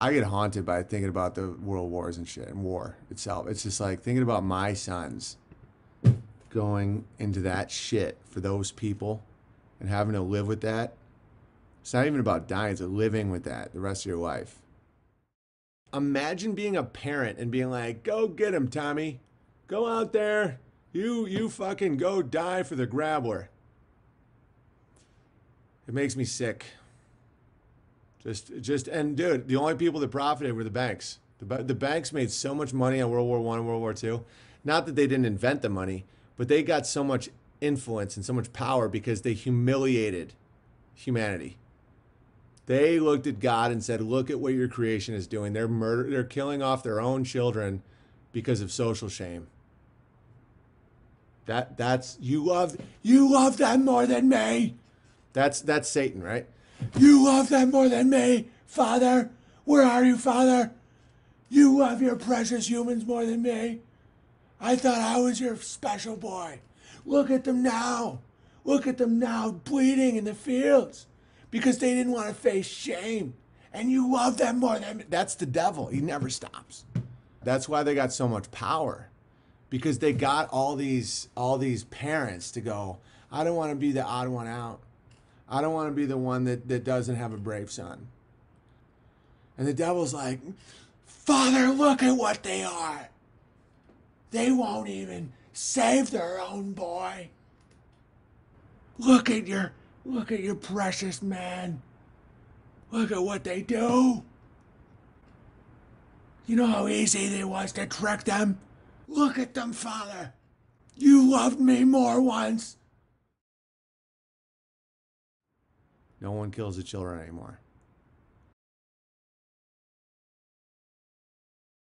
I get haunted by thinking about the world wars and shit and war itself. It's just like thinking about my sons going into that shit for those people and having to live with that. It's not even about dying, it's living with that the rest of your life. Imagine being a parent and being like, go get him, Tommy. Go out there. You you fucking go die for the grabbler. It makes me sick. Just just and dude, the only people that profited were the banks. The, the banks made so much money on World War One and World War Two. Not that they didn't invent the money, but they got so much influence and so much power because they humiliated humanity. They looked at God and said, "Look at what your creation is doing. They're murder. They're killing off their own children because of social shame." That that's you love you love them more than me. That's that's Satan, right? You love them more than me, Father. Where are you, Father? You love your precious humans more than me. I thought I was your special boy. Look at them now. Look at them now bleeding in the fields because they didn't want to face shame. And you love them more than that's the devil. He never stops. That's why they got so much power. Because they got all these all these parents to go, I don't want to be the odd one out. I don't want to be the one that, that doesn't have a brave son. And the devil's like, Father, look at what they are. They won't even save their own boy. Look at your look at your precious man. Look at what they do. You know how easy it was to trick them? Look at them, Father. You loved me more once. No one kills the children anymore.